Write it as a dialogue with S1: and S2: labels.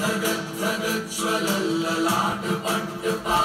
S1: जगत् ललाट पण्डपा